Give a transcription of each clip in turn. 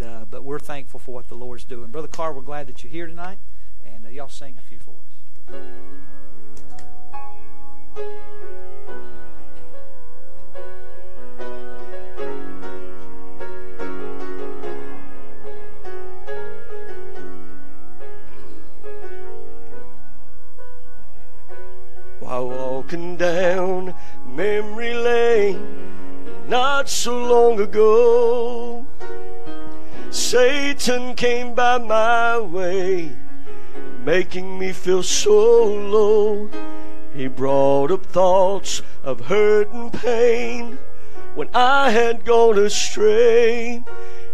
And uh, but we're thankful for what the Lord's doing. Brother Carr, we're glad that you're here tonight, and uh, y'all sing a few for us. While walking down memory lane not so long ago, Satan came by my way, making me feel so low. He brought up thoughts of hurt and pain when I had gone astray.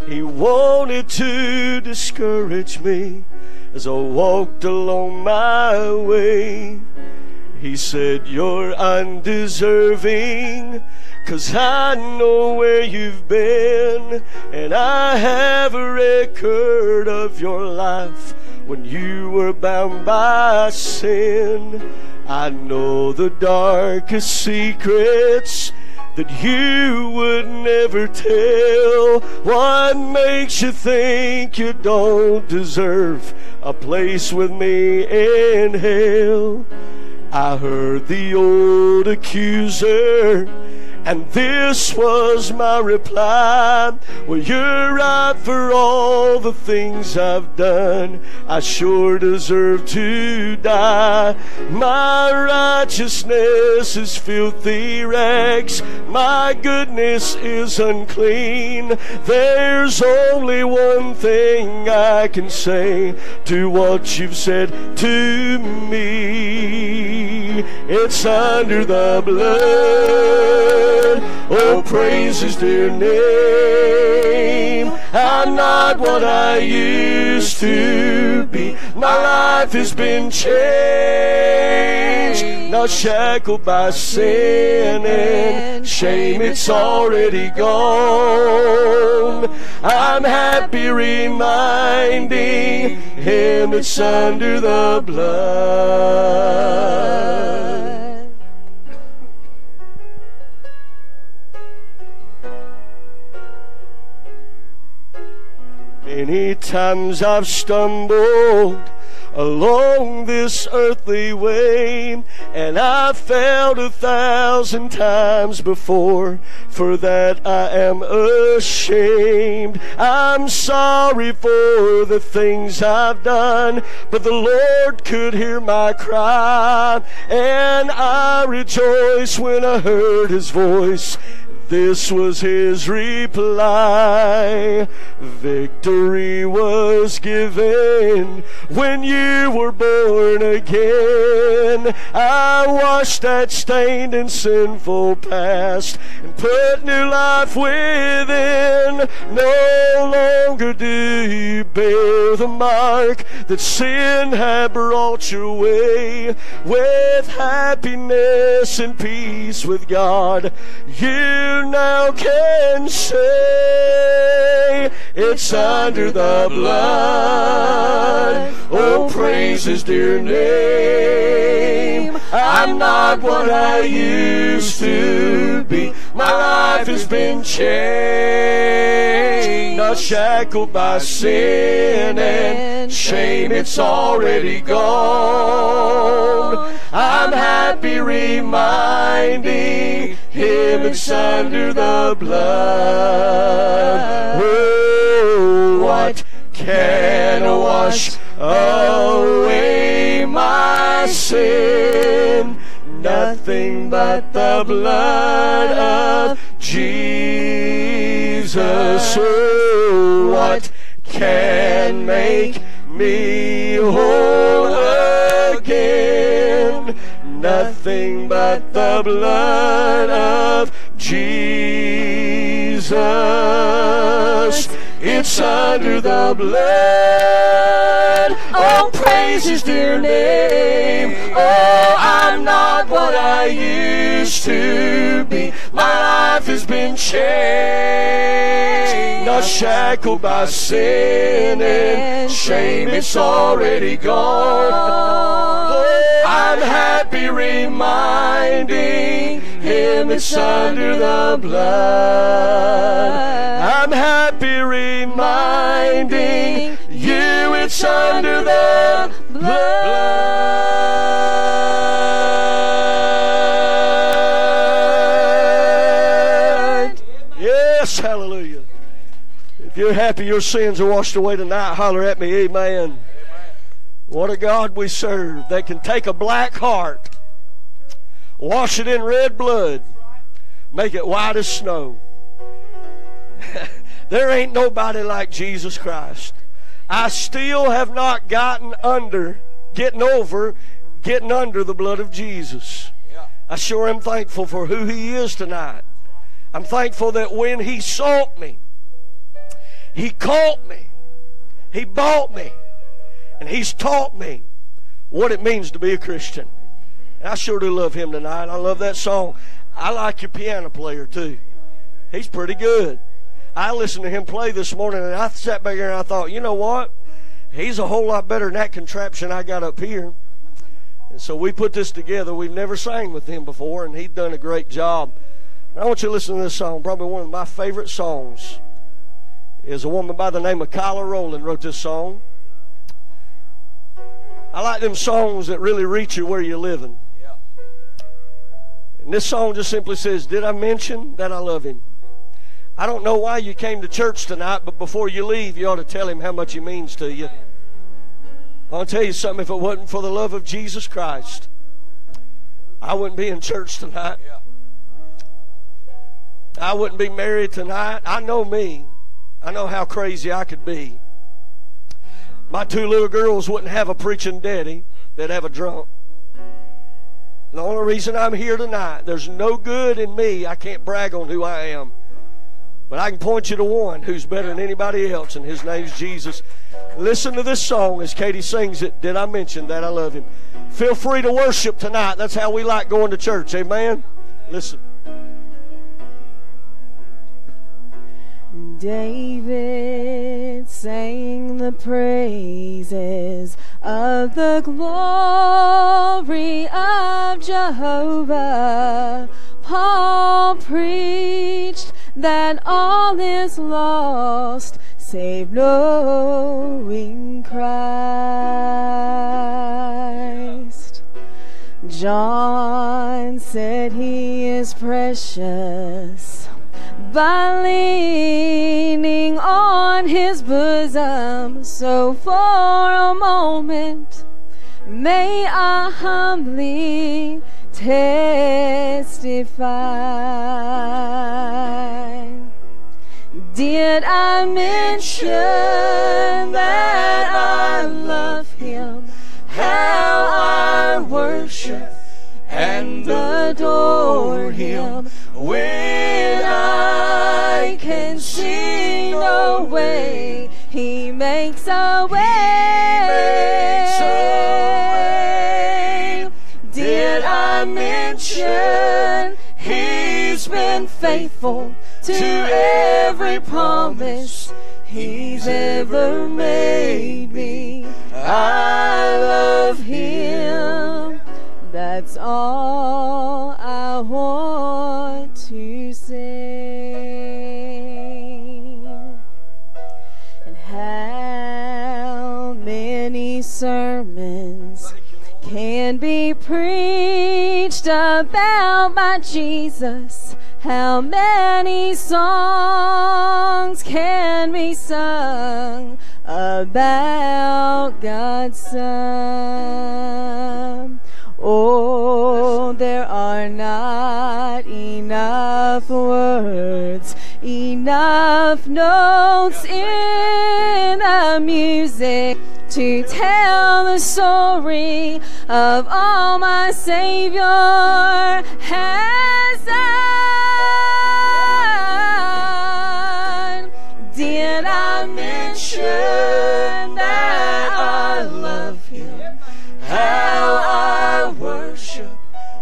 He wanted to discourage me as I walked along my way. He said, You're undeserving, cause I know where you've been, and I have a record of your life when you were bound by sin. I know the darkest secrets that you would never tell. What makes you think you don't deserve a place with me in hell? I heard the old accuser, and this was my reply. Well, you're right for all the things I've done. I sure deserve to die. My righteousness is filthy rags. My goodness is unclean. There's only one thing I can say to what you've said to me. It's under the blood. Oh, praise his dear name. I'm not what I used to be. My life has been changed. Not shackled by sin and shame. It's already gone. I'm happy reminding him it's under the blood. Many times I've stumbled along this earthly way, and I've failed a thousand times before. For that I am ashamed. I'm sorry for the things I've done, but the Lord could hear my cry, and I rejoice when I heard His voice. This was his reply. Victory was given when you were born again. I washed that stained and sinful past and put new life within. No longer do you bear the mark that sin had brought your way. With happiness and peace with God, you now can say it's under the blood. Oh, praise his dear name. I'm not what I used to be. My life has been changed, not shackled by sin and shame. It's already gone. I'm happy reminding him it's under the blood. Oh, what can wash away my sin? Nothing but the blood of Jesus. Oh, what can make me whole again? Nothing but the blood of Jesus. It's under the blood. Oh, praise his dear name. Oh, I'm not what I used to be. My life has been changed. Not shackled by sin and shame, it's already gone. I'm happy reminding him it's under the blood. I'm happy reminding you it's under the blood. Yes, hallelujah. If you're happy your sins are washed away tonight, holler at me, amen. What a God we serve that can take a black heart, wash it in red blood, make it white as snow. there ain't nobody like Jesus Christ. I still have not gotten under, getting over, getting under the blood of Jesus. I sure am thankful for who He is tonight. I'm thankful that when He sought me, He caught me, He bought me, and He's taught me what it means to be a Christian. And I sure do love Him tonight. I love that song. I like your piano player too. He's pretty good. I listened to him play this morning and I sat back here and I thought, you know what? He's a whole lot better than that contraption I got up here. And so we put this together. We've never sang with him before, and he'd done a great job. And I want you to listen to this song. Probably one of my favorite songs is a woman by the name of Kyla Rowland wrote this song. I like them songs that really reach you where you're living. And this song just simply says, Did I mention that I love him? I don't know why you came to church tonight, but before you leave, you ought to tell him how much he means to you. I'll tell you something, if it wasn't for the love of Jesus Christ, I wouldn't be in church tonight. I wouldn't be married tonight. I know me. I know how crazy I could be. My two little girls wouldn't have a preaching daddy, they'd have a drunk. The only reason I'm here tonight, there's no good in me. I can't brag on who I am. But I can point you to one who's better than anybody else, and his name's Jesus. Listen to this song as Katie sings it. Did I mention that I love him? Feel free to worship tonight. That's how we like going to church. Amen? Listen. David sang the praises of the glory of Jehovah. Paul preached that all is lost save knowing Christ. John said he is precious by leaning on his bosom. So for a moment, may I humbly testify. Did I mention that I love him? How I worship and adore him when I can see no way. He makes a way. Did I mention he's been faithful to every promise he's ever made me? I love him. That's all I want say. And how many sermons can be preached about my Jesus? How many songs can be sung about God's Son? Oh, there are not enough words, enough notes in the music to tell the story of all my Savior has done. Did I mention that I love Him? How worship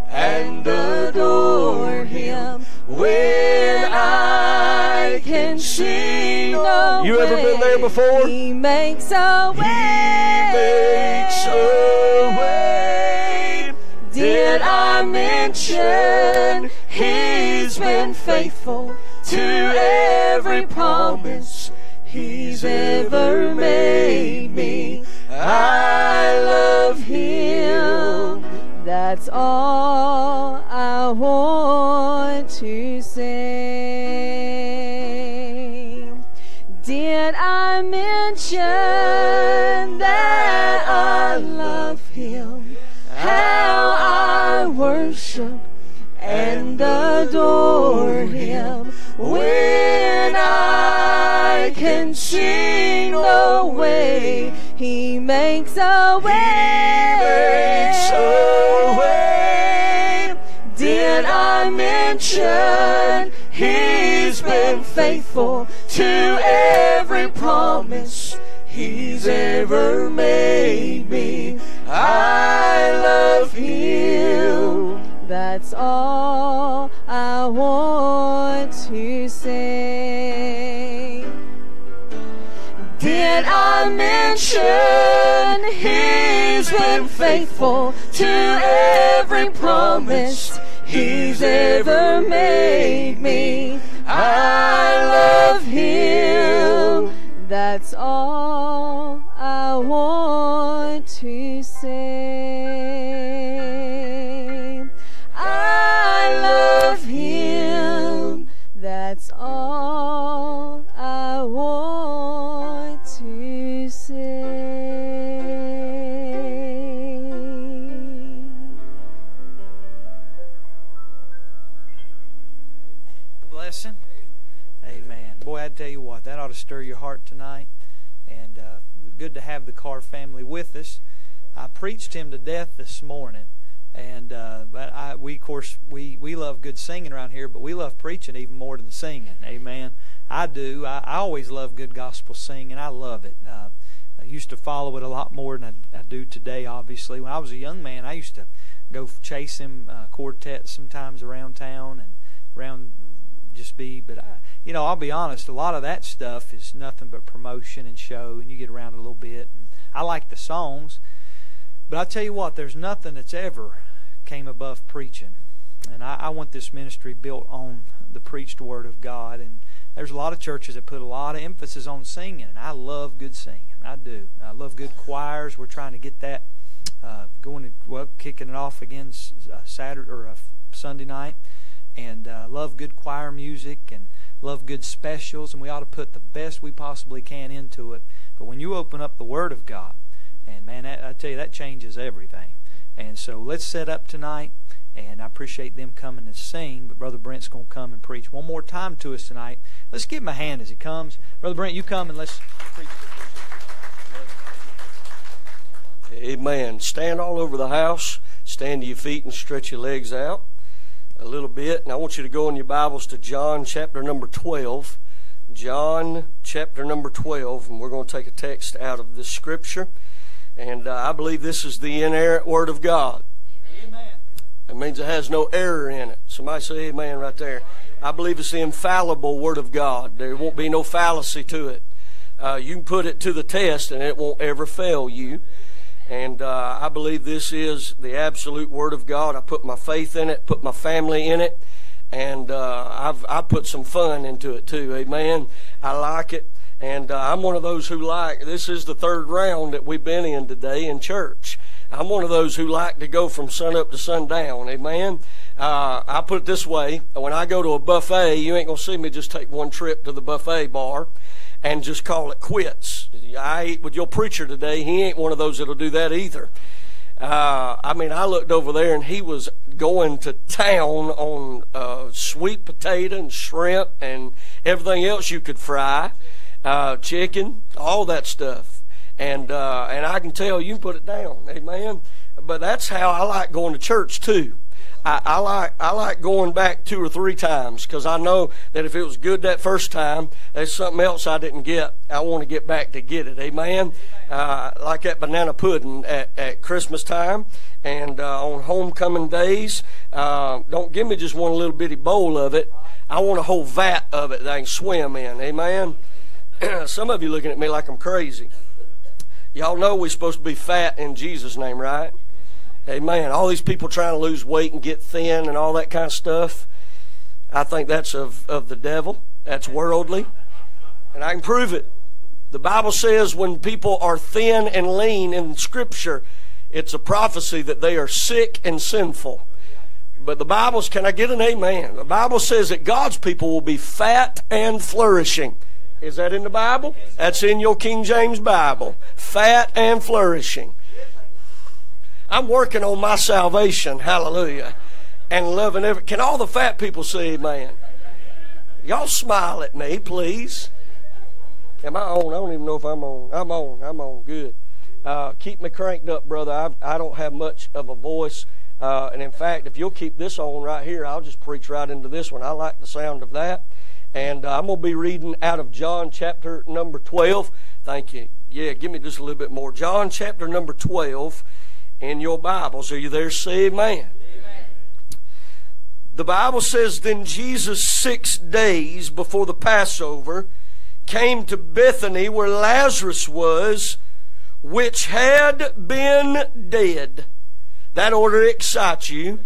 and adore him when I can sing a You ever been there before? He makes a way. He makes a way. Did I mention he's been faithful to every promise he's ever made me? I love him. That's all I want to say. Did I mention that I love Him? How I worship and adore Him when I can sing the way He makes a way. He makes a way. Did I mention He's been faithful to every promise He's ever made me? I love Him. That's all I want to say. Did I mention He's been faithful to every promise He's ever made me? I love Him. That's all I want to say. To have the Carr family with us. I preached him to death this morning, and uh, but I, we of course we we love good singing around here, but we love preaching even more than singing. Amen. I do. I, I always love good gospel singing. I love it. Uh, I used to follow it a lot more than I, I do today. Obviously, when I was a young man, I used to go chase him uh, quartets sometimes around town and around just be but I, you know I'll be honest a lot of that stuff is nothing but promotion and show and you get around a little bit and I like the songs but I tell you what there's nothing that's ever came above preaching and I, I want this ministry built on the preached word of God and there's a lot of churches that put a lot of emphasis on singing and I love good singing I do. I love good choirs we're trying to get that uh, going to, well kicking it off again uh, Saturday or uh, Sunday night and uh, love good choir music and love good specials, and we ought to put the best we possibly can into it. But when you open up the Word of God, and man, that, I tell you, that changes everything. And so let's set up tonight, and I appreciate them coming to sing, but Brother Brent's going to come and preach one more time to us tonight. Let's give him a hand as he comes. Brother Brent, you come and let's preach. Amen. Stand all over the house. Stand to your feet and stretch your legs out a little bit. And I want you to go in your Bibles to John chapter number 12. John chapter number 12. And we're going to take a text out of this scripture. And uh, I believe this is the inerrant Word of God. Amen. It means it has no error in it. Somebody say amen right there. I believe it's the infallible Word of God. There won't be no fallacy to it. Uh, you can put it to the test and it won't ever fail you. And uh, I believe this is the absolute Word of God. I put my faith in it, put my family in it, and uh, I've I put some fun into it too. Amen. I like it, and uh, I'm one of those who like. This is the third round that we've been in today in church. I'm one of those who like to go from sun up to sundown. Amen. Uh, I put it this way: when I go to a buffet, you ain't gonna see me just take one trip to the buffet bar and just call it quits. I ate with your preacher today. He ain't one of those that'll do that either. Uh, I mean, I looked over there and he was going to town on uh, sweet potato and shrimp and everything else you could fry, uh, chicken, all that stuff. And uh, and I can tell you can put it down, amen. But that's how I like going to church too. I, I like I like going back two or three times because I know that if it was good that first time, there's something else I didn't get. I want to get back to get it. Amen. Uh, like that banana pudding at, at Christmas time and uh, on homecoming days. Uh, don't give me just one little bitty bowl of it. I want a whole vat of it that I can swim in. Amen. Some of you looking at me like I'm crazy. Y'all know we're supposed to be fat in Jesus' name, right? Amen. All these people trying to lose weight and get thin and all that kind of stuff. I think that's of, of the devil. That's worldly. And I can prove it. The Bible says when people are thin and lean in Scripture, it's a prophecy that they are sick and sinful. But the Bible's, can I get an amen? The Bible says that God's people will be fat and flourishing. Is that in the Bible? That's in your King James Bible. Fat and flourishing. I'm working on my salvation. Hallelujah. And loving every. Can all the fat people say amen? Y'all smile at me, please. Am I on? I don't even know if I'm on. I'm on. I'm on. Good. Uh, keep me cranked up, brother. I, I don't have much of a voice. Uh, and in fact, if you'll keep this on right here, I'll just preach right into this one. I like the sound of that. And uh, I'm going to be reading out of John chapter number 12. Thank you. Yeah, give me just a little bit more. John chapter number 12 in your Bibles. Are you there? Say amen. amen. The Bible says, Then Jesus, six days before the Passover, came to Bethany where Lazarus was, which had been dead. That order excites you.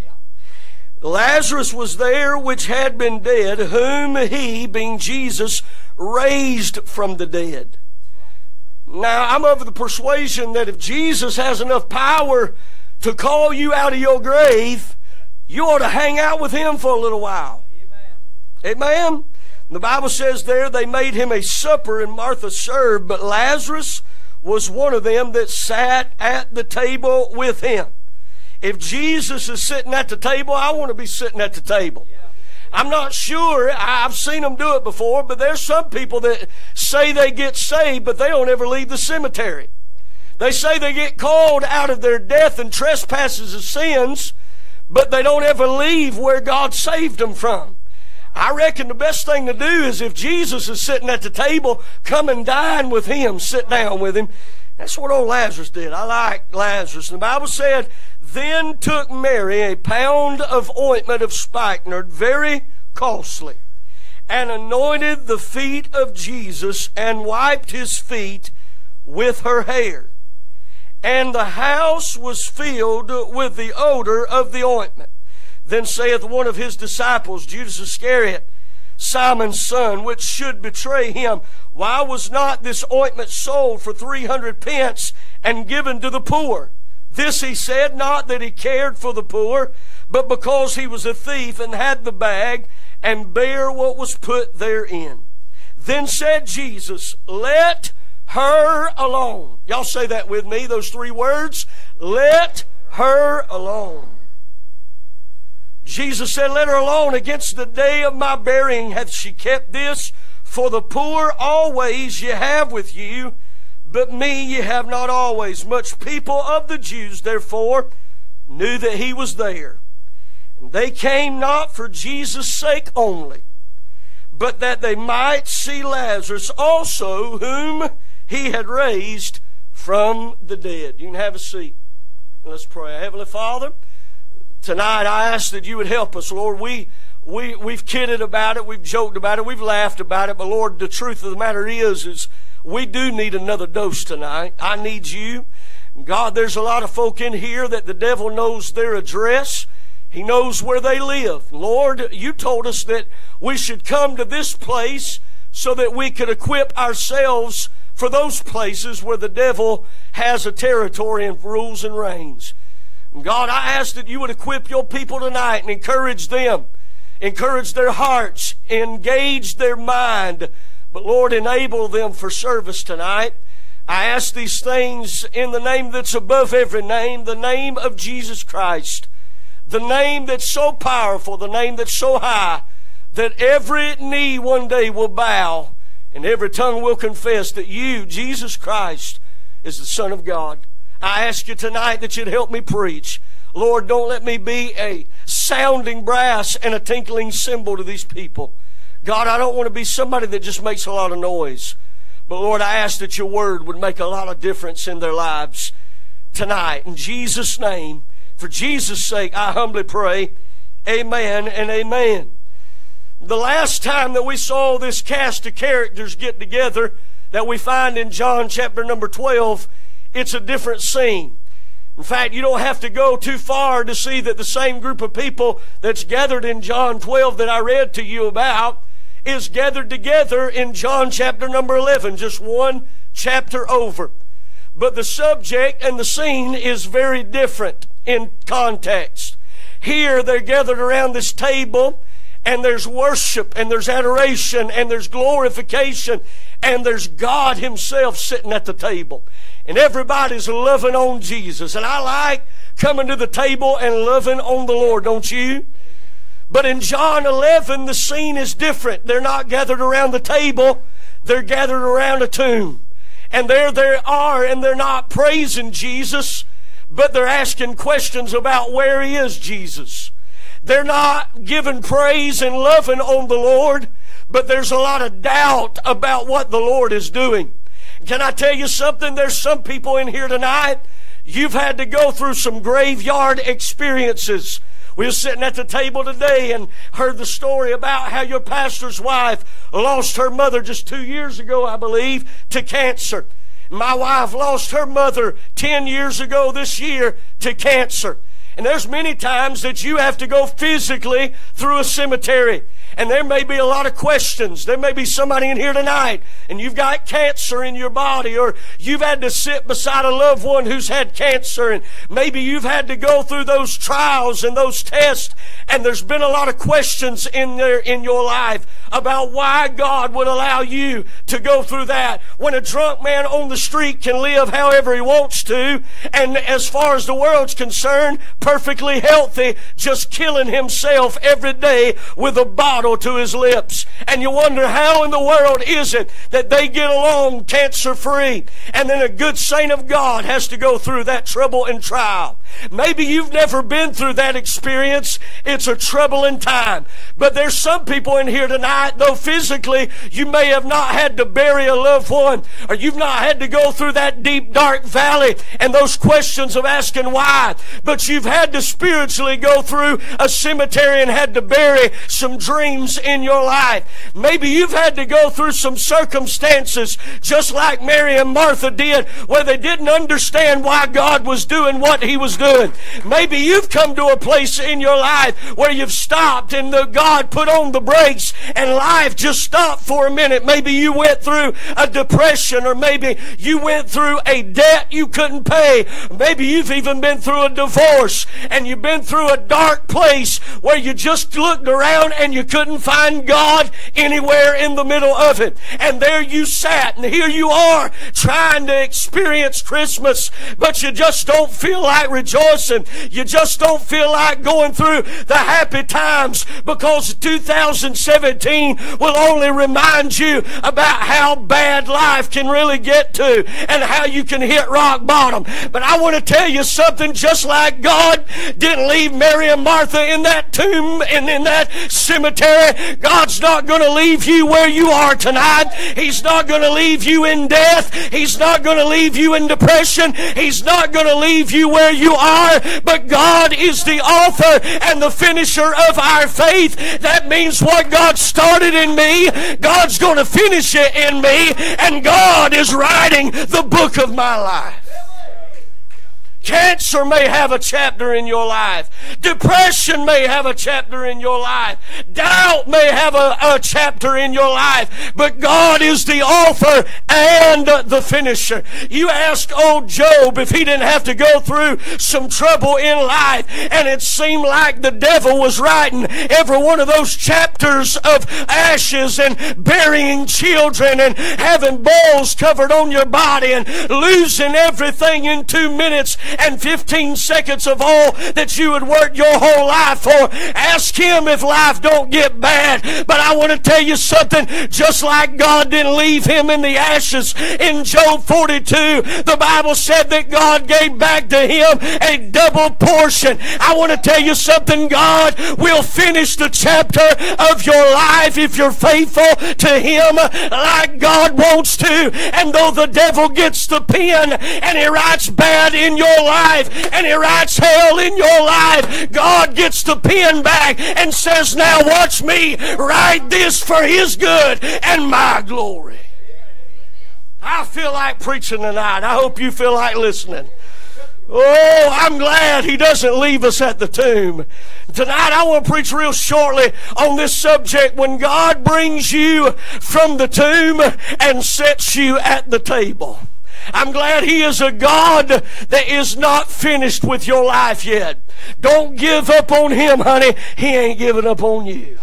Lazarus was there which had been dead, whom he, being Jesus, raised from the dead. Now, I'm of the persuasion that if Jesus has enough power to call you out of your grave, you ought to hang out with him for a little while. Amen. Amen. The Bible says there they made him a supper and Martha served, but Lazarus was one of them that sat at the table with him. If Jesus is sitting at the table, I want to be sitting at the table. I'm not sure. I've seen them do it before, but there's some people that say they get saved, but they don't ever leave the cemetery. They say they get called out of their death and trespasses of sins, but they don't ever leave where God saved them from. I reckon the best thing to do is if Jesus is sitting at the table, come and dine with him, sit down with him. That's what old Lazarus did. I like Lazarus. And the Bible said then took Mary a pound of ointment of spikenard, very costly, and anointed the feet of Jesus and wiped his feet with her hair. And the house was filled with the odor of the ointment. Then saith one of his disciples, Judas Iscariot, Simon's son, which should betray him, Why was not this ointment sold for three hundred pence and given to the poor? This he said, not that he cared for the poor, but because he was a thief and had the bag and bare what was put therein. Then said Jesus, Let her alone. Y'all say that with me, those three words. Let her alone. Jesus said, Let her alone. Against the day of my burying hath she kept this. For the poor always ye have with you, but me ye have not always. Much people of the Jews, therefore, knew that he was there. And they came not for Jesus' sake only, but that they might see Lazarus also, whom he had raised from the dead. You can have a seat. Let's pray. Heavenly Father, tonight I ask that you would help us, Lord. We we we've kidded about it, we've joked about it, we've laughed about it, but Lord, the truth of the matter is is we do need another dose tonight. I need you. God, there's a lot of folk in here that the devil knows their address. He knows where they live. Lord, you told us that we should come to this place so that we could equip ourselves for those places where the devil has a territory and rules and reigns. God, I ask that you would equip your people tonight and encourage them, encourage their hearts, engage their mind but Lord, enable them for service tonight. I ask these things in the name that's above every name, the name of Jesus Christ. The name that's so powerful, the name that's so high, that every knee one day will bow and every tongue will confess that you, Jesus Christ, is the Son of God. I ask you tonight that you'd help me preach. Lord, don't let me be a sounding brass and a tinkling cymbal to these people. God, I don't want to be somebody that just makes a lot of noise. But Lord, I ask that your word would make a lot of difference in their lives tonight. In Jesus' name, for Jesus' sake, I humbly pray, amen and amen. The last time that we saw this cast of characters get together that we find in John chapter number 12, it's a different scene. In fact, you don't have to go too far to see that the same group of people that's gathered in John 12 that I read to you about is gathered together in John chapter number 11, just one chapter over. But the subject and the scene is very different in context. Here they're gathered around this table and there's worship and there's adoration and there's glorification and there's God Himself sitting at the table. And everybody's loving on Jesus. And I like coming to the table and loving on the Lord, don't you? But in John 11, the scene is different. They're not gathered around the table, they're gathered around a tomb. And there they are, and they're not praising Jesus, but they're asking questions about where He is, Jesus. They're not giving praise and loving on the Lord, but there's a lot of doubt about what the Lord is doing. Can I tell you something? There's some people in here tonight, you've had to go through some graveyard experiences. We were sitting at the table today and heard the story about how your pastor's wife lost her mother just two years ago, I believe, to cancer. My wife lost her mother 10 years ago this year to cancer. And there's many times that you have to go physically through a cemetery. And there may be a lot of questions. There may be somebody in here tonight and you've got cancer in your body or you've had to sit beside a loved one who's had cancer and maybe you've had to go through those trials and those tests and there's been a lot of questions in there in your life about why God would allow you to go through that when a drunk man on the street can live however he wants to and as far as the world's concerned perfectly healthy just killing himself every day with a bottle to his lips. And you wonder how in the world is it that they get along cancer free and then a good saint of God has to go through that trouble and trial. Maybe you've never been through that experience. It's a troubling time. But there's some people in here tonight, though physically you may have not had to bury a loved one, or you've not had to go through that deep, dark valley and those questions of asking why, but you've had to spiritually go through a cemetery and had to bury some dreams in your life. Maybe you've had to go through some circumstances just like Mary and Martha did where they didn't understand why God was doing what He was Maybe you've come to a place in your life where you've stopped and the God put on the brakes and life just stopped for a minute. Maybe you went through a depression or maybe you went through a debt you couldn't pay. Maybe you've even been through a divorce and you've been through a dark place where you just looked around and you couldn't find God anywhere in the middle of it. And there you sat and here you are trying to experience Christmas, but you just don't feel like rejoicing. You just don't feel like going through the happy times because 2017 will only remind you about how bad life can really get to and how you can hit rock bottom. But I want to tell you something just like God didn't leave Mary and Martha in that tomb and in that cemetery. God's not going to leave you where you are tonight. He's not going to leave you in death. He's not going to leave you in depression. He's not going to leave you where you are. But God is the author and the finisher of our faith. That means what God started in me, God's going to finish it in me. And God is writing the book of my life. Cancer may have a chapter in your life. Depression may have a chapter in your life. Doubt may have a, a, chapter in your life. But God is the author and the finisher. You ask old Job if he didn't have to go through some trouble in life and it seemed like the devil was writing every one of those chapters of ashes and burying children and having balls covered on your body and losing everything in two minutes and 15 seconds of all that you would work your whole life for. Ask him if life don't get bad. But I want to tell you something, just like God didn't leave him in the ashes in Job 42, the Bible said that God gave back to him a double portion. I want to tell you something, God will finish the chapter of your life if you're faithful to him like God wants to. And though the devil gets the pen and he writes bad in your life and He writes hell in your life, God gets the pen back and says, Now watch me write this for His good and my glory. I feel like preaching tonight. I hope you feel like listening. Oh, I'm glad he doesn't leave us at the tomb. Tonight I want to preach real shortly on this subject when God brings you from the tomb and sets you at the table. I'm glad he is a God that is not finished with your life yet. Don't give up on him, honey. He ain't giving up on you.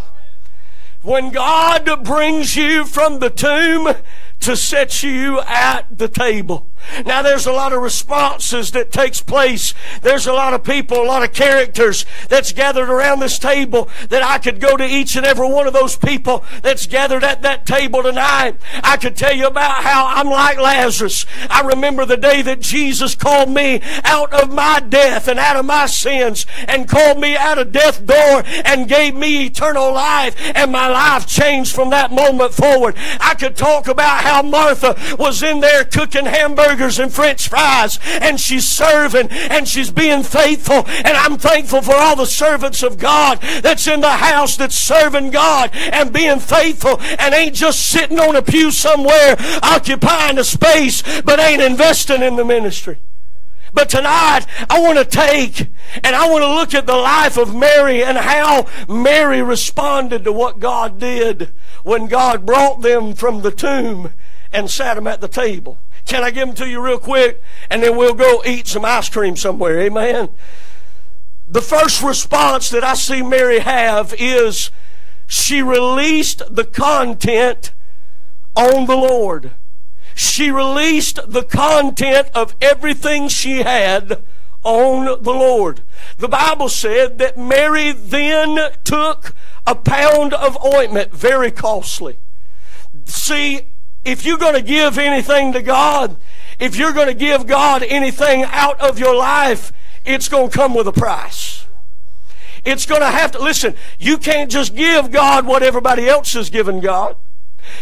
When God brings you from the tomb to set you at the table. Now there's a lot of responses that takes place. There's a lot of people, a lot of characters that's gathered around this table that I could go to each and every one of those people that's gathered at that table tonight. I could tell you about how I'm like Lazarus. I remember the day that Jesus called me out of my death and out of my sins and called me out of death door and gave me eternal life and my life changed from that moment forward. I could talk about how Martha was in there cooking hamburgers and french fries and she's serving and she's being faithful and I'm thankful for all the servants of God that's in the house that's serving God and being faithful and ain't just sitting on a pew somewhere occupying a space but ain't investing in the ministry. But tonight, I want to take and I want to look at the life of Mary and how Mary responded to what God did when God brought them from the tomb and sat them at the table. Can I give them to you real quick? And then we'll go eat some ice cream somewhere. Amen. The first response that I see Mary have is she released the content on the Lord. She released the content of everything she had on the Lord. The Bible said that Mary then took a pound of ointment, very costly. See, if you're going to give anything to God, if you're going to give God anything out of your life, it's going to come with a price. It's going to have to, listen, you can't just give God what everybody else has given God.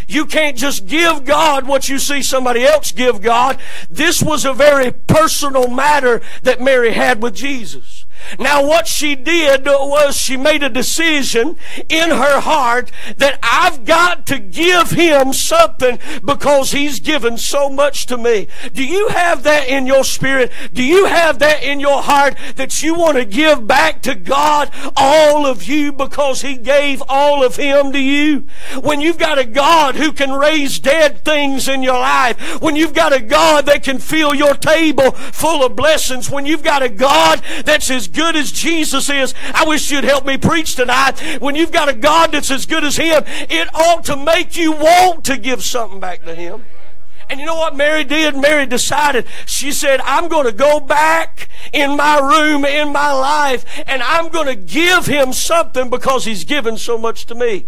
You can't just give God what you see somebody else give God. This was a very personal matter that Mary had with Jesus. Now, what she did was she made a decision in her heart that I've got to give him something because he's given so much to me. Do you have that in your spirit? Do you have that in your heart that you want to give back to God all of you because he gave all of him to you? When you've got a God who can raise dead things in your life, when you've got a God that can fill your table full of blessings, when you've got a God that's as good as Jesus is, I wish you'd help me preach tonight. When you've got a God that's as good as Him, it ought to make you want to give something back to Him. And you know what Mary did? Mary decided, she said, I'm going to go back in my room, in my life, and I'm going to give him something because he's given so much to me.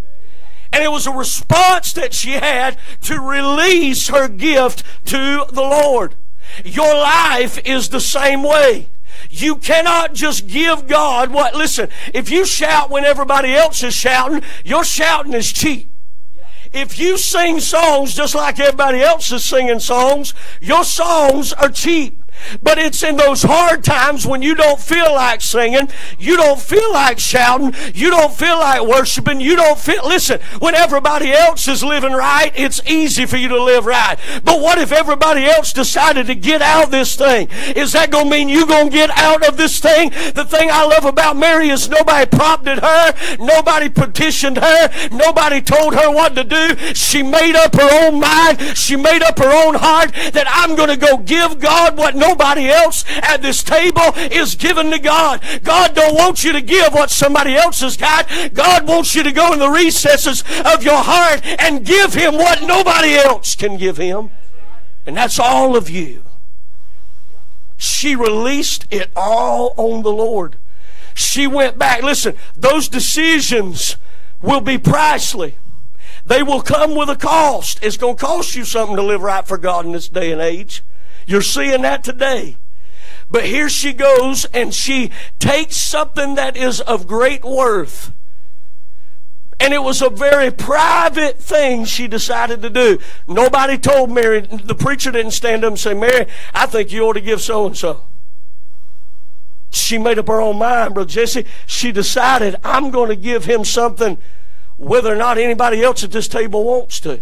And it was a response that she had to release her gift to the Lord. Your life is the same way. You cannot just give God what, listen, if you shout when everybody else is shouting, your shouting is cheap. If you sing songs just like everybody else is singing songs, your songs are cheap. But it's in those hard times when you don't feel like singing, you don't feel like shouting, you don't feel like worshiping, you don't feel. Listen, when everybody else is living right, it's easy for you to live right. But what if everybody else decided to get out of this thing? Is that going to mean you're going to get out of this thing? The thing I love about Mary is nobody prompted her, nobody petitioned her, nobody told her what to do. She made up her own mind, she made up her own heart that I'm going to go give God what nobody else at this table is given to God. God don't want you to give what somebody else has got. God wants you to go in the recesses of your heart and give him what nobody else can give him. And that's all of you. She released it all on the Lord. She went back. Listen, those decisions will be pricely. They will come with a cost. It's going to cost you something to live right for God in this day and age. You're seeing that today. But here she goes and she takes something that is of great worth. And it was a very private thing she decided to do. Nobody told Mary, the preacher didn't stand up and say, Mary, I think you ought to give so and so. she made up her own mind, Brother Jesse. She decided, I'm going to give him something whether or not anybody else at this table wants to.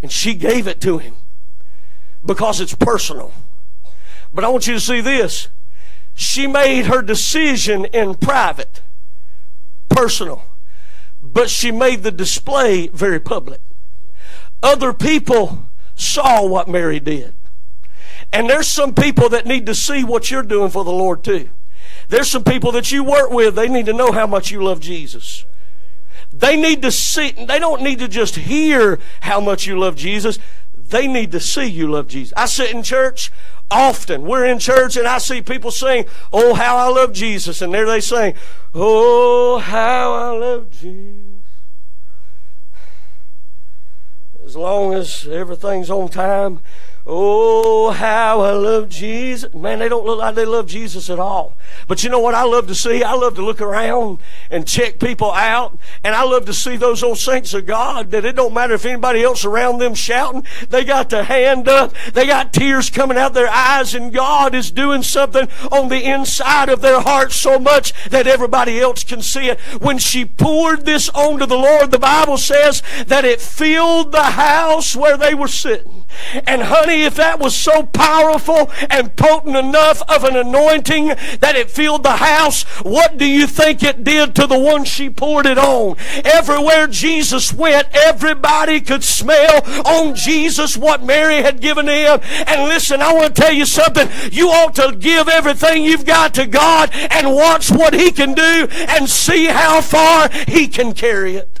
And she gave it to him because it's personal. But I want you to see this. She made her decision in private, personal, but she made the display very public. Other people saw what Mary did. And there's some people that need to see what you're doing for the Lord too. There's some people that you work with, they need to know how much you love Jesus. They need to see, they don't need to just hear how much you love Jesus. They need to see you love Jesus. I sit in church often. We're in church and I see people sing, Oh, how I love Jesus. And there they sing, Oh, how I love Jesus. As long as everything's on time, Oh, how I love Jesus. Man, they don't look like they love Jesus at all. But you know what I love to see? I love to look around and check people out. And I love to see those old saints of God that it don't matter if anybody else around them shouting. They got their hand up. They got tears coming out their eyes. And God is doing something on the inside of their heart so much that everybody else can see it. When she poured this onto the Lord, the Bible says that it filled the house where they were sitting. And honey, if that was so powerful and potent enough of an anointing that it filled the house, what do you think it did to the one she poured it on? Everywhere Jesus went, everybody could smell on Jesus what Mary had given him. And listen, I want to tell you something. You ought to give everything you've got to God and watch what He can do and see how far He can carry it.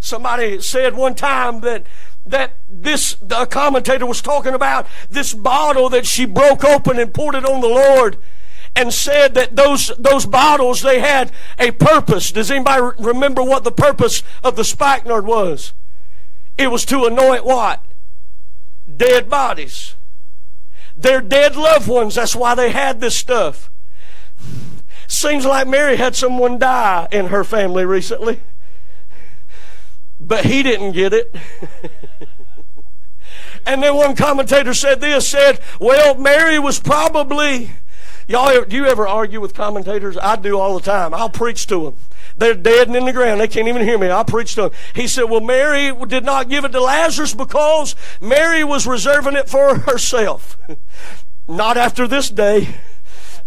Somebody said one time that that this the commentator was talking about this bottle that she broke open and poured it on the Lord and said that those those bottles they had a purpose. Does anybody remember what the purpose of the spikenard was? It was to anoint what? Dead bodies. Their dead loved ones. That's why they had this stuff. Seems like Mary had someone die in her family recently. But he didn't get it. and then one commentator said this said, well, Mary was probably. Y'all, do you ever argue with commentators? I do all the time. I'll preach to them. They're dead and in the ground. They can't even hear me. I'll preach to them. He said, Well, Mary did not give it to Lazarus because Mary was reserving it for herself. not after this day.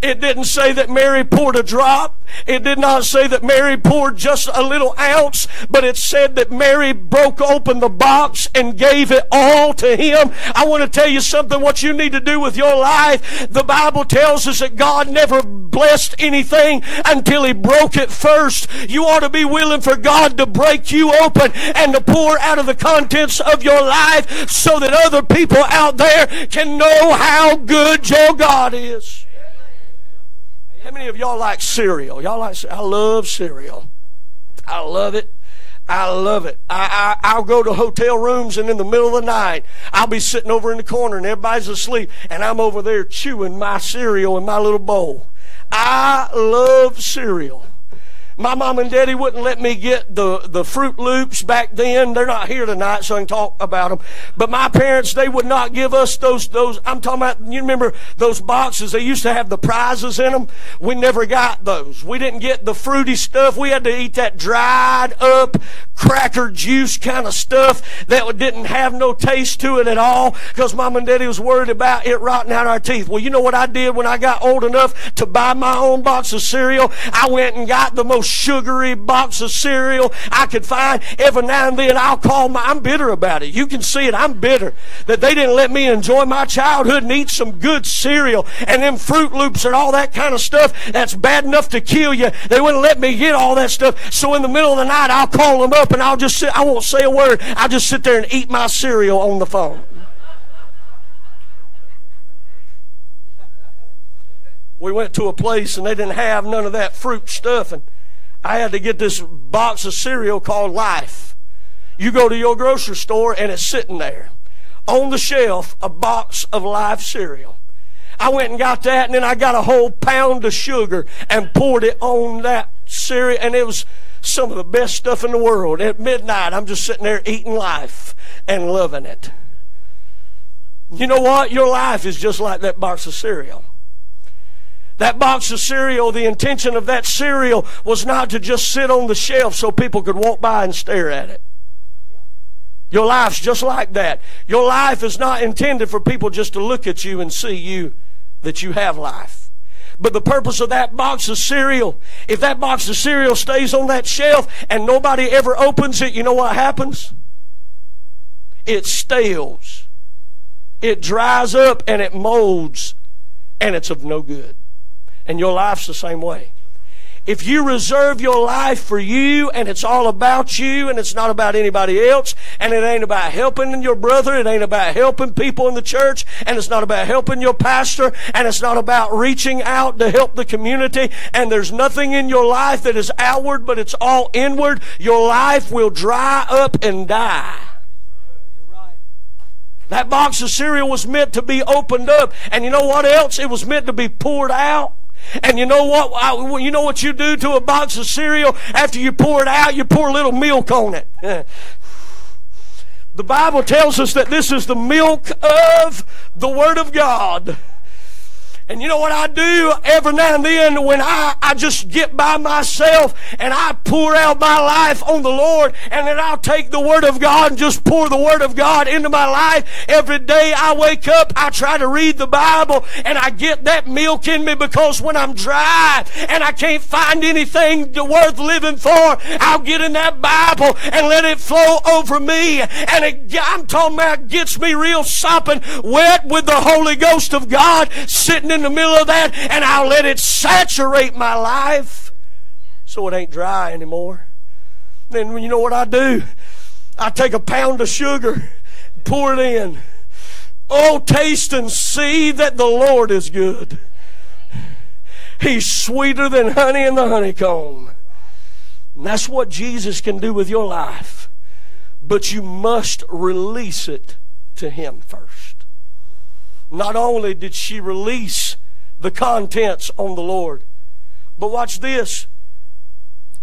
It didn't say that Mary poured a drop. It did not say that Mary poured just a little ounce, but it said that Mary broke open the box and gave it all to him. I want to tell you something what you need to do with your life. The Bible tells us that God never blessed anything until he broke it first. You ought to be willing for God to break you open and to pour out of the contents of your life so that other people out there can know how good your God is. How many of y'all like cereal? Y'all like I love cereal. I love it. I love it. I, I, will go to hotel rooms and in the middle of the night, I'll be sitting over in the corner and everybody's asleep and I'm over there chewing my cereal in my little bowl. I love cereal. My mom and daddy wouldn't let me get the, the Froot Loops back then. They're not here tonight, so I can talk about them. But my parents, they would not give us those, those, I'm talking about, you remember those boxes? They used to have the prizes in them. We never got those. We didn't get the fruity stuff. We had to eat that dried up cracker juice kind of stuff that didn't have no taste to it at all because mom and daddy was worried about it rotting out our teeth. Well, you know what I did when I got old enough to buy my own box of cereal? I went and got the most sugary box of cereal I could find. Every now and then I'll call my, I'm bitter about it. You can see it. I'm bitter that they didn't let me enjoy my childhood and eat some good cereal and them Froot Loops and all that kind of stuff that's bad enough to kill you. They wouldn't let me get all that stuff. So in the middle of the night, I'll call them up and I'll just sit, I won't say a word. I'll just sit there and eat my cereal on the phone. we went to a place and they didn't have none of that fruit stuff and I had to get this box of cereal called Life. You go to your grocery store and it's sitting there on the shelf, a box of Life cereal. I went and got that and then I got a whole pound of sugar and poured it on that cereal and it was some of the best stuff in the world. At midnight, I'm just sitting there eating life and loving it. You know what? Your life is just like that box of cereal. That box of cereal, the intention of that cereal was not to just sit on the shelf so people could walk by and stare at it. Your life's just like that. Your life is not intended for people just to look at you and see you that you have life. But the purpose of that box of cereal, if that box of cereal stays on that shelf and nobody ever opens it, you know what happens? It stales. It dries up and it molds and it's of no good. And your life's the same way. If you reserve your life for you and it's all about you and it's not about anybody else and it ain't about helping your brother, it ain't about helping people in the church and it's not about helping your pastor and it's not about reaching out to help the community and there's nothing in your life that is outward but it's all inward, your life will dry up and die. That box of cereal was meant to be opened up. And you know what else? It was meant to be poured out. And you know what? I, you know what you do to a box of cereal after you pour it out? You pour a little milk on it. the Bible tells us that this is the milk of the Word of God. And you know what I do every now and then when I, I just get by myself and I pour out my life on the Lord and then I'll take the Word of God and just pour the Word of God into my life. Every day I wake up, I try to read the Bible and I get that milk in me because when I'm dry and I can't find anything worth living for, I'll get in that Bible and let it flow over me. And it, I'm talking about gets me real sopping wet with the Holy Ghost of God sitting in the middle of that and I'll let it saturate my life so it ain't dry anymore. Then you know what I do? I take a pound of sugar, pour it in. Oh, taste and see that the Lord is good. He's sweeter than honey in the honeycomb. And that's what Jesus can do with your life. But you must release it to Him first. Not only did she release the contents on the Lord, but watch this.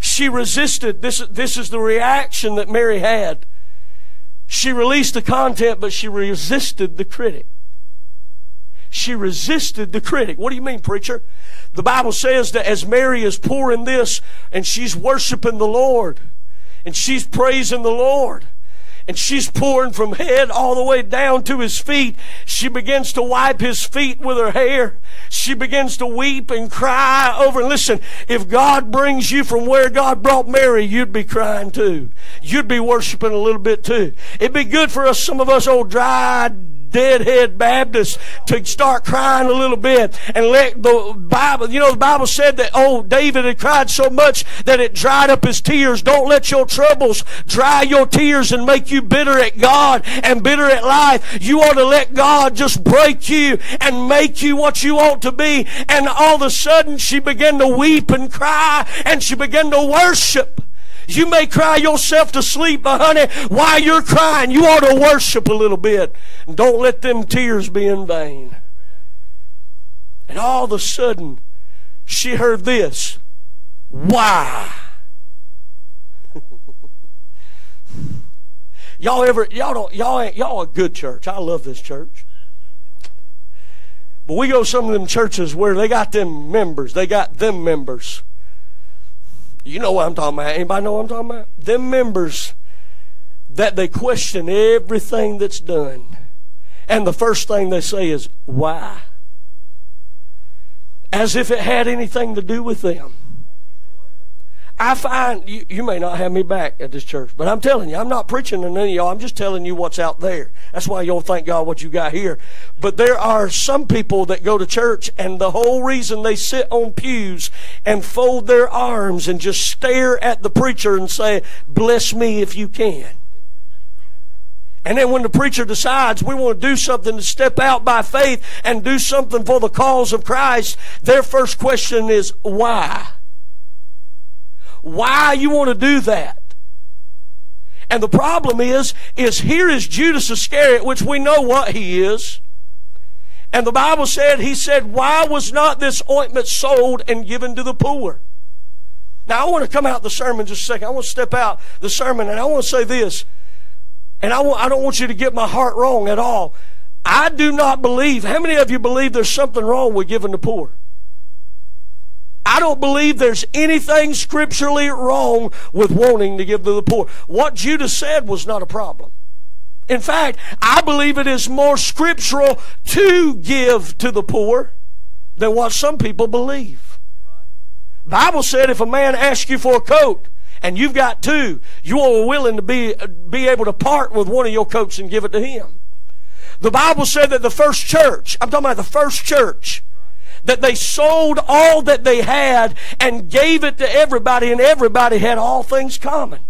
She resisted. This, this is the reaction that Mary had. She released the content, but she resisted the critic. She resisted the critic. What do you mean, preacher? The Bible says that as Mary is pouring this and she's worshiping the Lord and she's praising the Lord, and she's pouring from head all the way down to his feet. She begins to wipe his feet with her hair. She begins to weep and cry over. Listen, if God brings you from where God brought Mary, you'd be crying too. You'd be worshiping a little bit too. It'd be good for us, some of us old dry deadhead Baptists to start crying a little bit and let the Bible, you know, the Bible said that, oh, David had cried so much that it dried up his tears. Don't let your troubles dry your tears and make you bitter at God and bitter at life. You ought to let God just break you and make you what you ought to be. And all of a sudden she began to weep and cry and she began to worship. You may cry yourself to sleep, but honey, while you're crying, you ought to worship a little bit. And don't let them tears be in vain. And all of a sudden, she heard this. Why? y'all ever y'all don't y'all ain't y'all a good church. I love this church. But we go some of them churches where they got them members, they got them members. You know what I'm talking about. Anybody know what I'm talking about? Them members that they question everything that's done. And the first thing they say is, why? As if it had anything to do with them. I find you, you may not have me back at this church, but I'm telling you, I'm not preaching to none of y'all. I'm just telling you what's out there. That's why y'all thank God what you got here. But there are some people that go to church, and the whole reason they sit on pews and fold their arms and just stare at the preacher and say, Bless me if you can. And then when the preacher decides we want to do something to step out by faith and do something for the cause of Christ, their first question is, Why? Why you want to do that. And the problem is, is here is Judas Iscariot, which we know what he is. And the Bible said, he said, why was not this ointment sold and given to the poor? Now I want to come out the sermon just a second. I want to step out the sermon and I want to say this. And I, want, I don't want you to get my heart wrong at all. I do not believe, how many of you believe there's something wrong with giving the poor? I don't believe there's anything scripturally wrong with wanting to give to the poor. What Judas said was not a problem. In fact, I believe it is more scriptural to give to the poor than what some people believe. Bible said if a man asks you for a coat and you've got two, you are willing to be, be able to part with one of your coats and give it to him. The Bible said that the first church, I'm talking about the first church, that they sold all that they had and gave it to everybody, and everybody had all things common.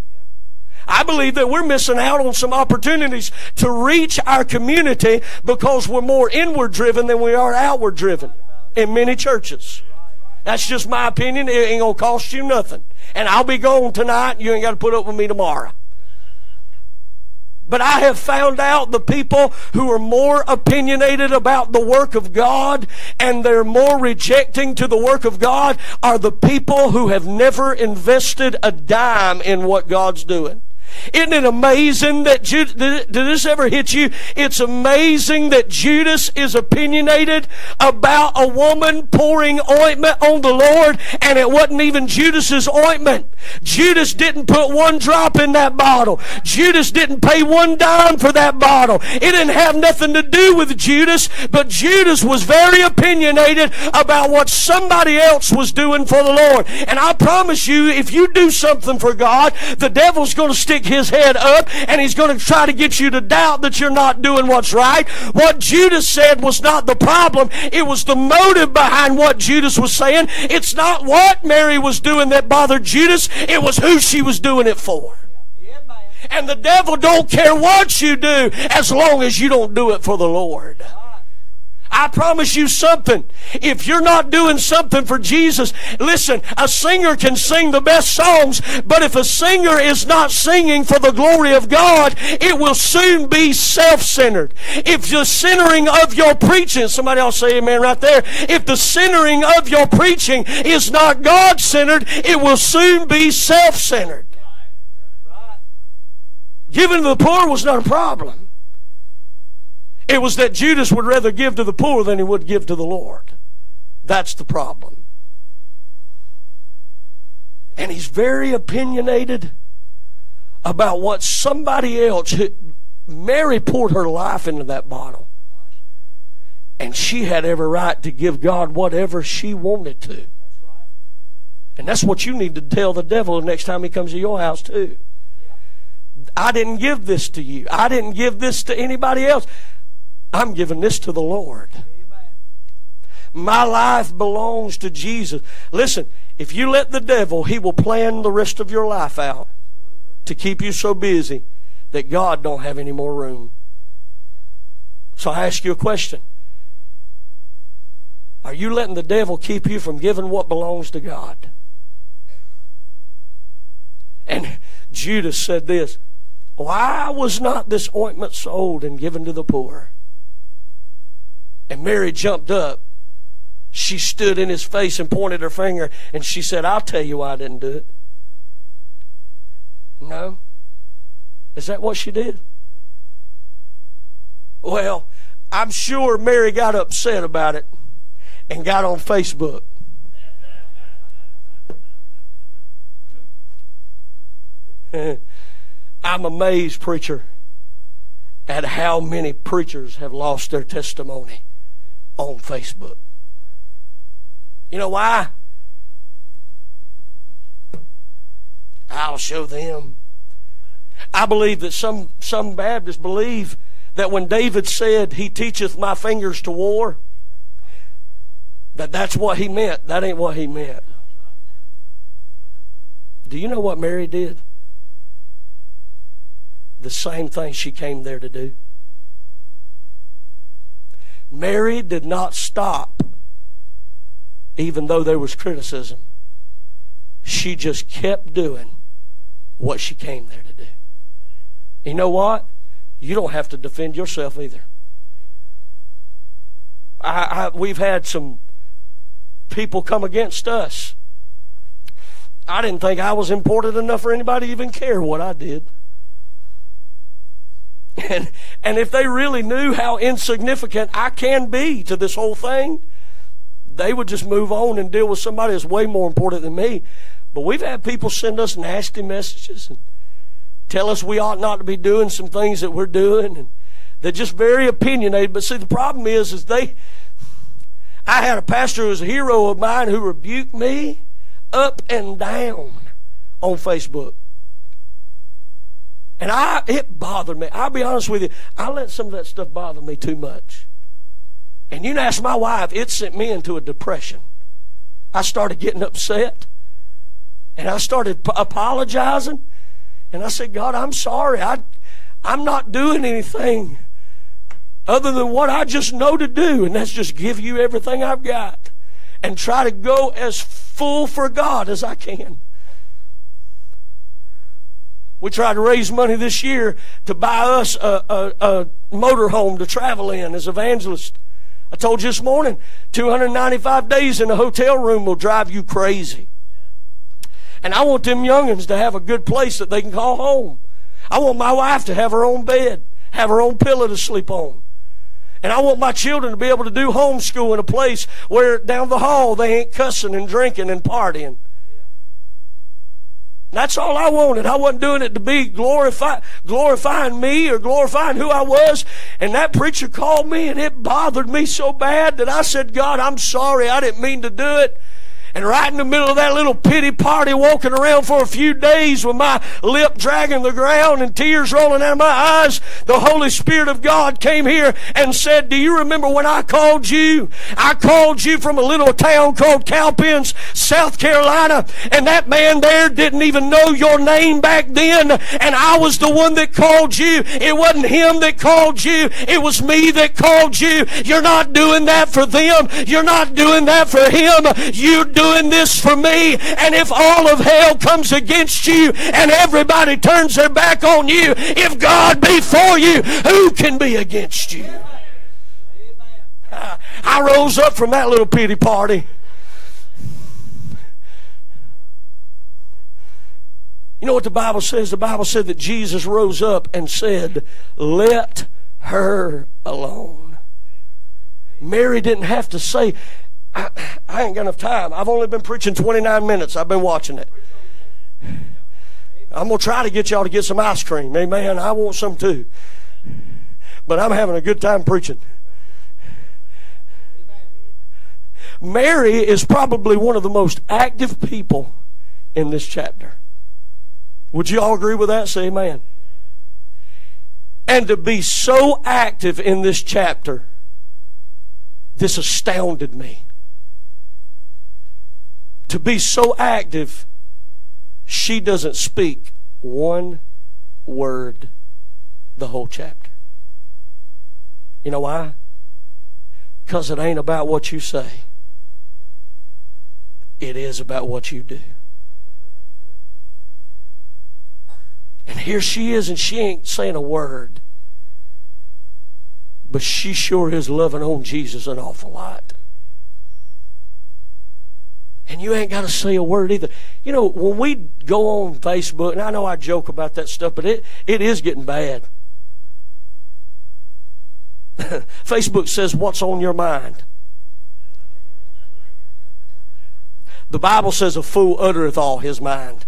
I believe that we're missing out on some opportunities to reach our community because we're more inward driven than we are outward driven in many churches. That's just my opinion. It ain't gonna cost you nothing. And I'll be gone tonight. You ain't got to put up with me tomorrow. But I have found out the people who are more opinionated about the work of God and they're more rejecting to the work of God are the people who have never invested a dime in what God's doing. Isn't it amazing that Judas, did this ever hit you? It's amazing that Judas is opinionated about a woman pouring ointment on the Lord and it wasn't even Judas's ointment. Judas didn't put one drop in that bottle. Judas didn't pay one dime for that bottle. It didn't have nothing to do with Judas, but Judas was very opinionated about what somebody else was doing for the Lord. And I promise you, if you do something for God, the devil's going to stick his head up and he's going to try to get you to doubt that you're not doing what's right. What Judas said was not the problem. It was the motive behind what Judas was saying. It's not what Mary was doing that bothered Judas. It was who she was doing it for. And the devil don't care what you do as long as you don't do it for the Lord. I promise you something. If you're not doing something for Jesus, listen, a singer can sing the best songs, but if a singer is not singing for the glory of God, it will soon be self-centered. If the centering of your preaching, somebody else say amen right there. If the centering of your preaching is not God-centered, it will soon be self-centered. Giving to the poor was not a problem. It was that Judas would rather give to the poor than he would give to the Lord. That's the problem. And he's very opinionated about what somebody else. Mary poured her life into that bottle. And she had every right to give God whatever she wanted to. And that's what you need to tell the devil the next time he comes to your house, too. I didn't give this to you. I didn't give this to anybody else. I'm giving this to the Lord. My life belongs to Jesus. Listen, if you let the devil, he will plan the rest of your life out to keep you so busy that God don't have any more room. So I ask you a question. Are you letting the devil keep you from giving what belongs to God? And Judas said this, Why was not this ointment sold and given to the poor? And Mary jumped up. She stood in his face and pointed her finger, and she said, I'll tell you why I didn't do it. No. Is that what she did? Well, I'm sure Mary got upset about it and got on Facebook. I'm amazed, preacher, at how many preachers have lost their testimony on Facebook. You know why? I'll show them. I believe that some, some Baptists believe that when David said, He teacheth my fingers to war, that that's what he meant. That ain't what he meant. Do you know what Mary did? The same thing she came there to do. Mary did not stop, even though there was criticism. She just kept doing what she came there to do. You know what? You don't have to defend yourself either. I, I, we've had some people come against us. I didn't think I was important enough for anybody to even care what I did. And, and if they really knew how insignificant I can be to this whole thing, they would just move on and deal with somebody that's way more important than me. But we've had people send us nasty messages and tell us we ought not to be doing some things that we're doing, and they're just very opinionated. But see, the problem is, is they. I had a pastor who was a hero of mine who rebuked me up and down on Facebook. And I it bothered me. I'll be honest with you, I let some of that stuff bother me too much. And you can ask my wife, it sent me into a depression. I started getting upset. And I started apologizing. And I said, God, I'm sorry. I, I'm not doing anything other than what I just know to do, and that's just give you everything I've got and try to go as full for God as I can. We tried to raise money this year to buy us a, a, a motorhome to travel in as evangelists. I told you this morning, 295 days in a hotel room will drive you crazy. And I want them youngins to have a good place that they can call home. I want my wife to have her own bed, have her own pillow to sleep on. And I want my children to be able to do homeschool in a place where down the hall they ain't cussing and drinking and partying. That's all I wanted. I wasn't doing it to be glorify, glorifying me or glorifying who I was. And that preacher called me and it bothered me so bad that I said, God, I'm sorry. I didn't mean to do it. And right in the middle of that little pity party, walking around for a few days with my lip dragging the ground and tears rolling out of my eyes, the Holy Spirit of God came here and said, Do you remember when I called you? I called you from a little town called Cowpens, South Carolina, and that man there didn't even know your name back then, and I was the one that called you. It wasn't him that called you, it was me that called you. You're not doing that for them, you're not doing that for him. You doing this for me. And if all of hell comes against you and everybody turns their back on you, if God be for you, who can be against you? I rose up from that little pity party. You know what the Bible says? The Bible said that Jesus rose up and said, Let her alone. Mary didn't have to say, I, I ain't got enough time. I've only been preaching 29 minutes. I've been watching it. I'm going to try to get y'all to get some ice cream. Amen. I want some too. But I'm having a good time preaching. Mary is probably one of the most active people in this chapter. Would you all agree with that? Say amen. And to be so active in this chapter, this astounded me to be so active, she doesn't speak one word the whole chapter. You know why? Because it ain't about what you say, it is about what you do. And here she is, and she ain't saying a word. But she sure is loving on Jesus an awful lot. And you ain't got to say a word either. You know, when we go on Facebook, and I know I joke about that stuff, but it, it is getting bad. Facebook says, What's on your mind? The Bible says, A fool uttereth all his mind.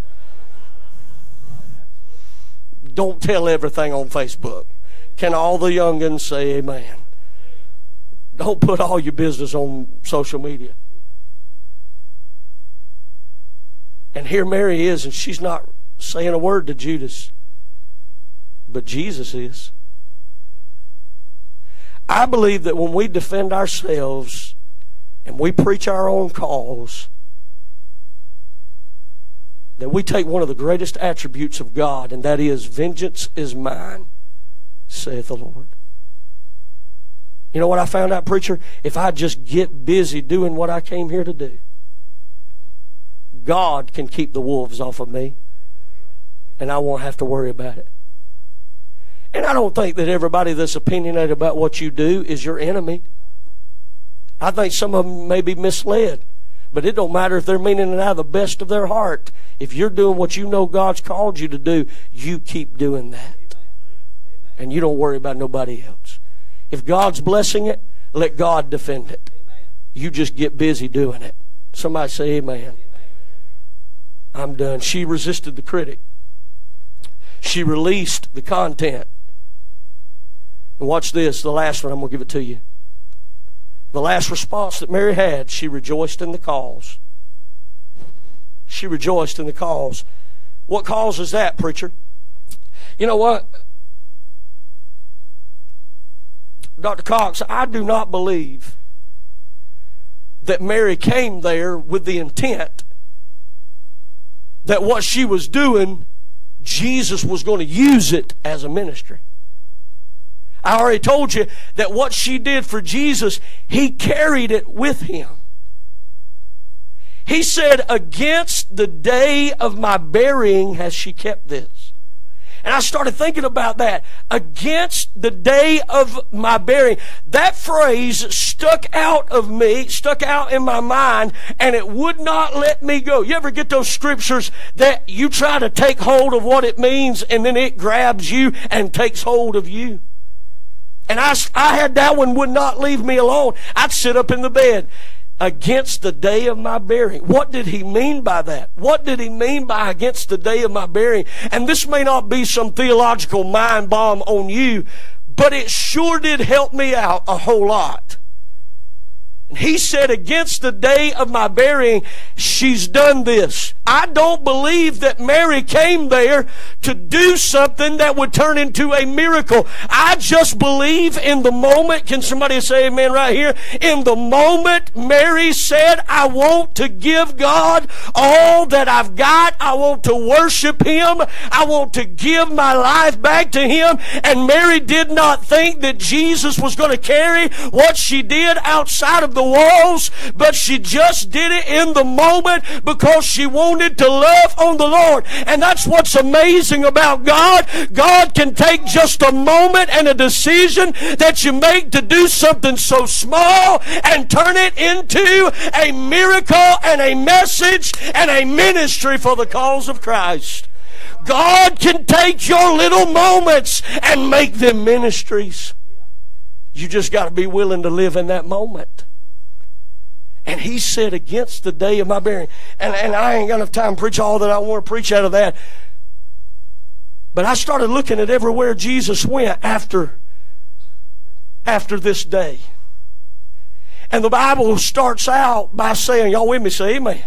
Don't tell everything on Facebook. Can all the youngins say amen? Don't put all your business on social media. And here Mary is, and she's not saying a word to Judas, but Jesus is. I believe that when we defend ourselves and we preach our own cause, that we take one of the greatest attributes of God, and that is, vengeance is mine, saith the Lord. You know what I found out, preacher? If I just get busy doing what I came here to do, God can keep the wolves off of me, and I won't have to worry about it. And I don't think that everybody that's opinionated about what you do is your enemy. I think some of them may be misled. But it don't matter if they're meaning it out of the best of their heart. If you're doing what you know God's called you to do, you keep doing that. And you don't worry about nobody else. If God's blessing it, let God defend it. You just get busy doing it. Somebody say amen. I'm done. She resisted the critic. She released the content. And watch this, the last one, I'm going to give it to you. The last response that Mary had, she rejoiced in the cause. She rejoiced in the cause. What cause is that, preacher? You know what? Dr. Cox, I do not believe that Mary came there with the intent that what she was doing, Jesus was going to use it as a ministry. I already told you that what she did for Jesus, he carried it with him. He said, Against the day of my burying has she kept this. And I started thinking about that. Against the day of my burying. That phrase stuck out of me, stuck out in my mind, and it would not let me go. You ever get those scriptures that you try to take hold of what it means and then it grabs you and takes hold of you? And I, I had that one would not leave me alone. I'd sit up in the bed against the day of my burying. What did he mean by that? What did he mean by against the day of my burying? And this may not be some theological mind bomb on you, but it sure did help me out a whole lot. He said, Against the day of my burying, she's done this. I don't believe that Mary came there to do something that would turn into a miracle. I just believe in the moment. Can somebody say amen right here? In the moment Mary said, I want to give God all that I've got. I want to worship Him. I want to give my life back to Him. And Mary did not think that Jesus was going to carry what she did outside of the walls, but she just did it in the moment because she wanted wanted to love on the Lord. And that's what's amazing about God. God can take just a moment and a decision that you make to do something so small and turn it into a miracle and a message and a ministry for the cause of Christ. God can take your little moments and make them ministries. You just got to be willing to live in that moment. And he said, Against the day of my burying. And, and I ain't got enough time to preach all that I want to preach out of that. But I started looking at everywhere Jesus went after, after this day. And the Bible starts out by saying, Y'all with me? Say amen.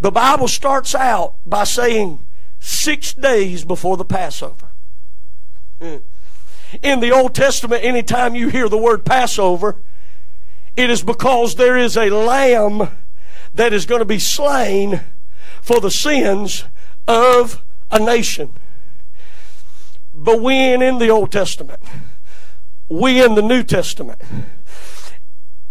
The Bible starts out by saying, Six days before the Passover. Hmm. In the Old Testament, anytime you hear the word Passover, it is because there is a lamb that is going to be slain for the sins of a nation. But we ain't in the Old Testament. We in the New Testament.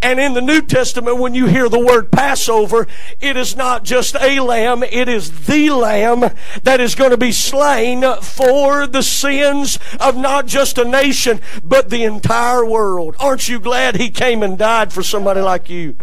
And in the New Testament, when you hear the word Passover, it is not just a lamb, it is the lamb that is going to be slain for the sins of not just a nation, but the entire world. Aren't you glad he came and died for somebody like you?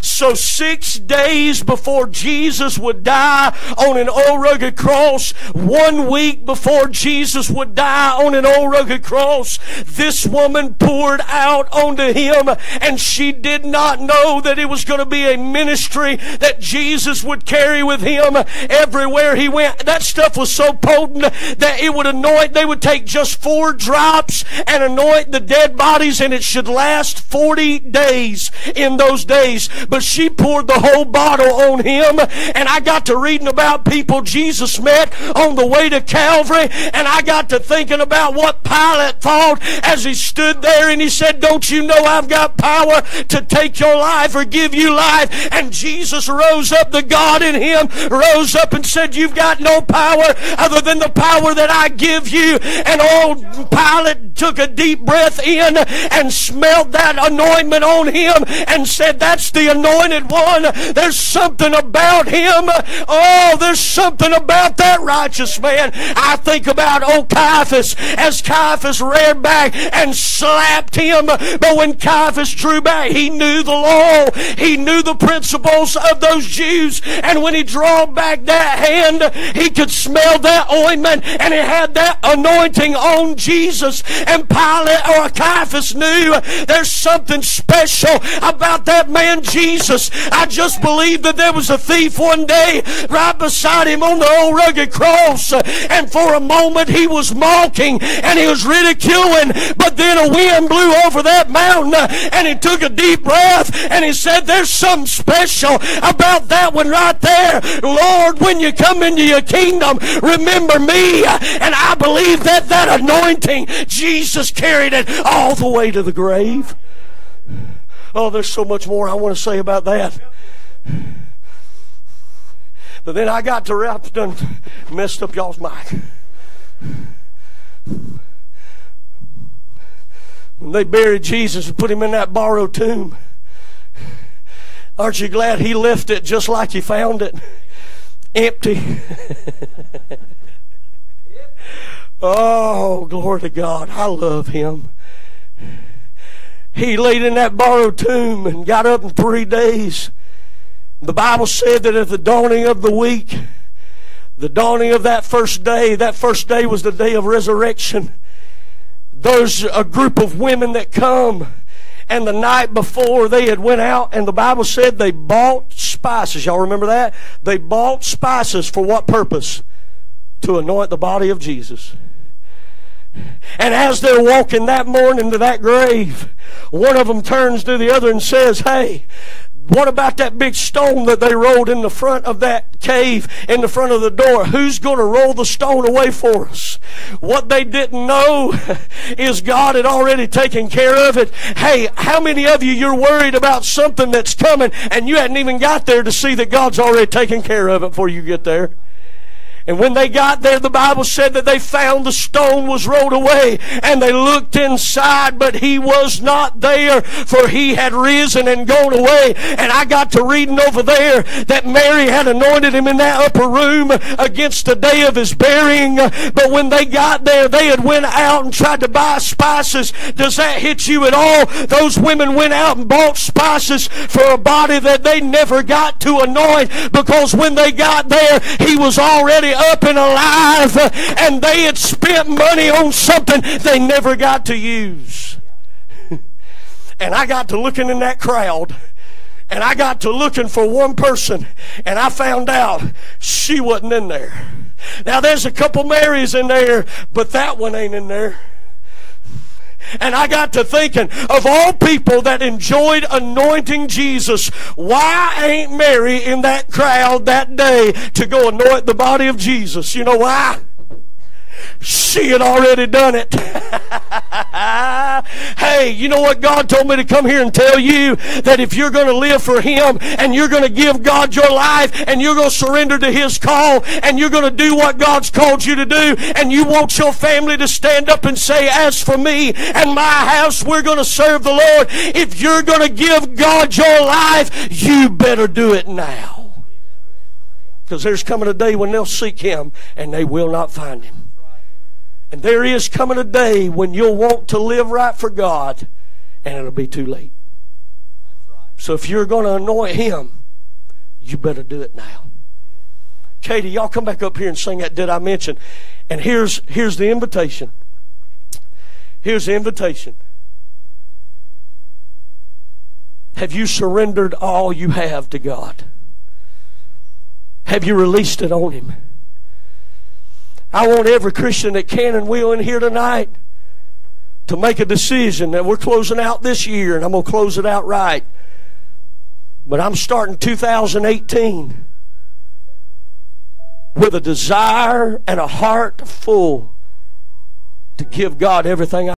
So, six days before Jesus would die on an old rugged cross, one week before Jesus would die on an old rugged cross, this woman poured out onto him, and she did not know that it was going to be a ministry that Jesus would carry with him everywhere he went. That stuff was so potent that it would anoint, they would take just four drops and anoint the dead bodies, and it should last 40 days in those days but she poured the whole bottle on him. And I got to reading about people Jesus met on the way to Calvary, and I got to thinking about what Pilate thought as he stood there and he said, Don't you know I've got power to take your life or give you life? And Jesus rose up, the God in him rose up and said, You've got no power other than the power that I give you. And old Pilate took a deep breath in and smelled that anointment on him and said, That's the anointed one. There's something about him. Oh, there's something about that righteous man. I think about old Caiaphas as Caiaphas ran back and slapped him. But when Caiaphas drew back, he knew the law. He knew the principles of those Jews. And when he drew back that hand, he could smell that ointment and it had that anointing on Jesus. And Pilate or Caiaphas knew there's something special about that man Jesus. I just believe that there was a thief one day right beside him on the old rugged cross. Uh, and for a moment he was mocking and he was ridiculing. But then a wind blew over that mountain uh, and he took a deep breath and he said, There's something special about that one right there. Lord, when you come into your kingdom, remember me. And I believe that that anointing, Jesus carried it all the way to the grave. Oh, there's so much more I want to say about that. But then I got to wrap done messed up y'all's mic. When they buried Jesus and put him in that borrowed tomb, aren't you glad he left it just like he found it? Empty. oh, glory to God. I love him. He laid in that borrowed tomb and got up in three days. The Bible said that at the dawning of the week, the dawning of that first day, that first day was the day of resurrection. There's a group of women that come and the night before they had went out and the bible said they bought spices y'all remember that they bought spices for what purpose to anoint the body of jesus and as they're walking that morning to that grave one of them turns to the other and says hey what about that big stone that they rolled in the front of that cave in the front of the door? Who's going to roll the stone away for us? What they didn't know is God had already taken care of it. Hey, how many of you you're worried about something that's coming and you hadn't even got there to see that God's already taken care of it before you get there? And when they got there, the Bible said that they found the stone was rolled away and they looked inside, but he was not there for he had risen and gone away. And I got to reading over there that Mary had anointed him in that upper room against the day of his burying. But when they got there, they had went out and tried to buy spices. Does that hit you at all? Those women went out and bought spices for a body that they never got to anoint because when they got there, he was already up and alive uh, and they had spent money on something they never got to use. and I got to looking in that crowd and I got to looking for one person and I found out she wasn't in there. Now there's a couple Marys in there, but that one ain't in there. And I got to thinking of all people that enjoyed anointing Jesus, why ain't Mary in that crowd that day to go anoint the body of Jesus? You know why? She had already done it. hey, you know what God told me to come here and tell you? That if you're going to live for Him and you're going to give God your life and you're going to surrender to His call and you're going to do what God's called you to do and you want your family to stand up and say, As for me and my house, we're going to serve the Lord. If you're going to give God your life, you better do it now. Because there's coming a day when they'll seek Him and they will not find Him. And there is coming a day when you'll want to live right for God, and it'll be too late. So if you're going to anoint Him, you better do it now. Katie, y'all come back up here and sing that Did I Mention? And here's, here's the invitation. Here's the invitation. Have you surrendered all you have to God? Have you released it on Him? I want every Christian that can and will in here tonight to make a decision that we're closing out this year and I'm going to close it out right. But I'm starting 2018 with a desire and a heart full to give God everything